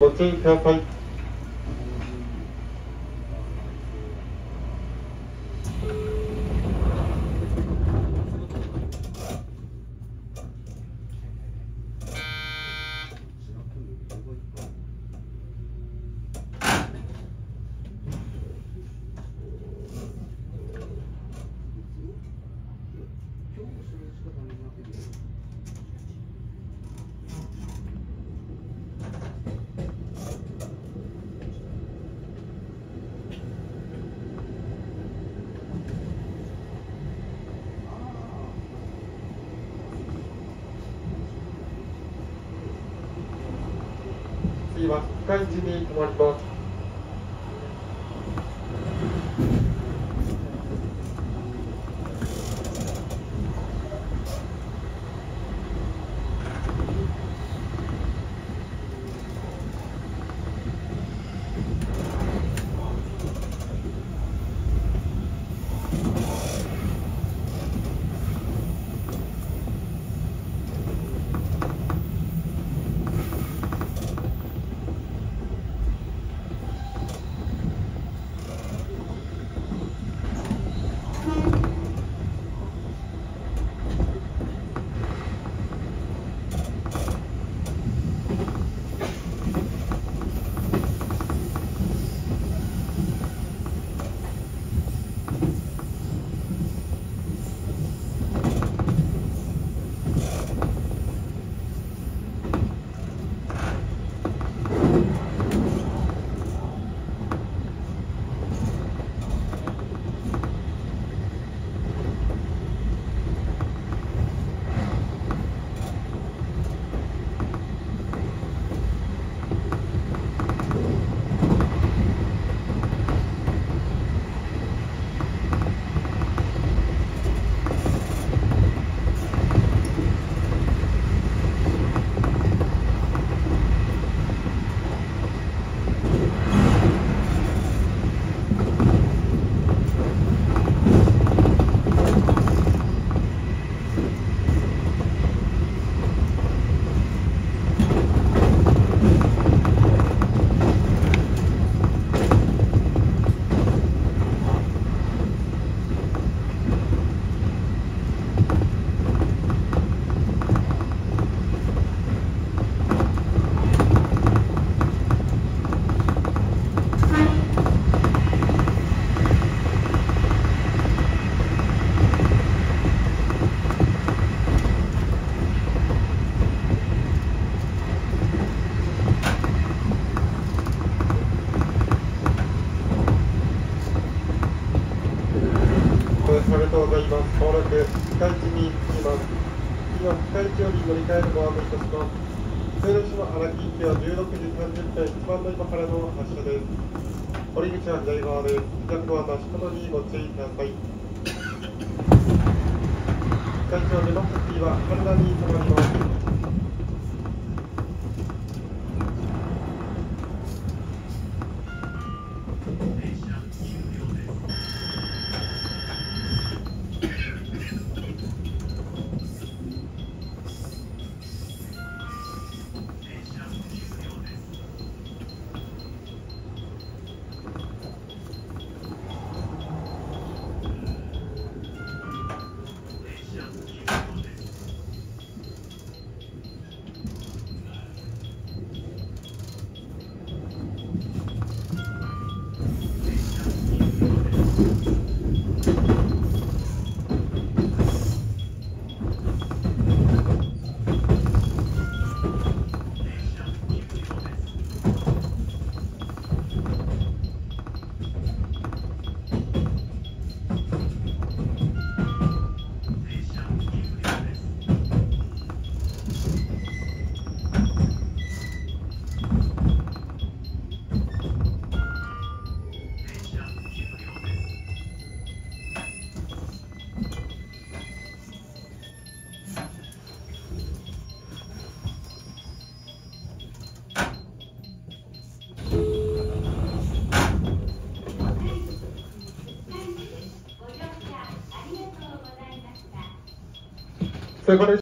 ご注意ください。次は深い位置に止まります。ありがとうございます。まもなく深い地に着きます。今、スカイ地より乗り換えるご案内いたします。西予市の荒木行きは16時30分、一番の今からの発車です。降り口は左側です。弱は出しことにご注意ください。深い地を出ます次は羽田に止まります。それから